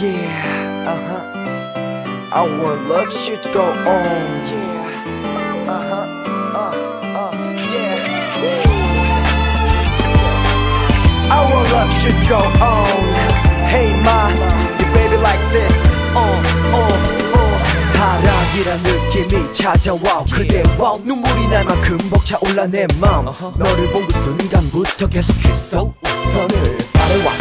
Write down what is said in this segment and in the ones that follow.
Yeah, uh huh. Our love should go on. Yeah, uh huh. Uh, uh, yeah. Our love should go on. Hey, ma, you baby like this. Uh, uh, uh. 사랑이란 느낌이 찾아와 그대와 눈물이 날 만큼 벅차올라 내 맘 너를 본 그 순간부터 계속해서 우선을 바래왔어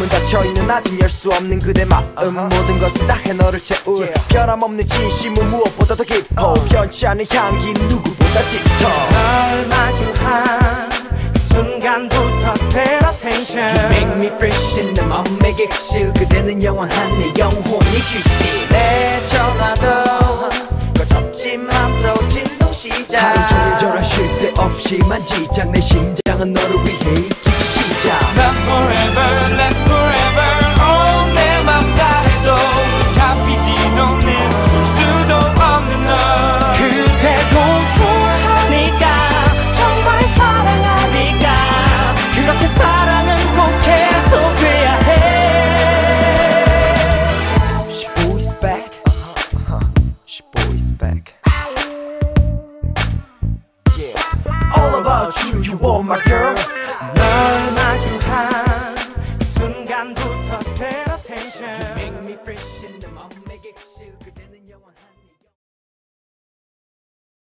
지금은 닫혀있는 아직 열 수 없는 그대 마음. 모든 것을 다해 너를 채울. 변함없는 진심은 무엇보다 더 깊어. 변치 않는 향기 누구보다 짙어. 널 마주한 그 순간부터 stay attention. You make me fresh in the 맘의 객실. 그대는 영원한 내 영혼이 휴식 내 전화도 꺼졌지만 또 진동 시작. 하루 종일 전화 쉴새 없이 만지작 내 심장은 너를 위해 Boys back. Yeah. All about you, you are my girl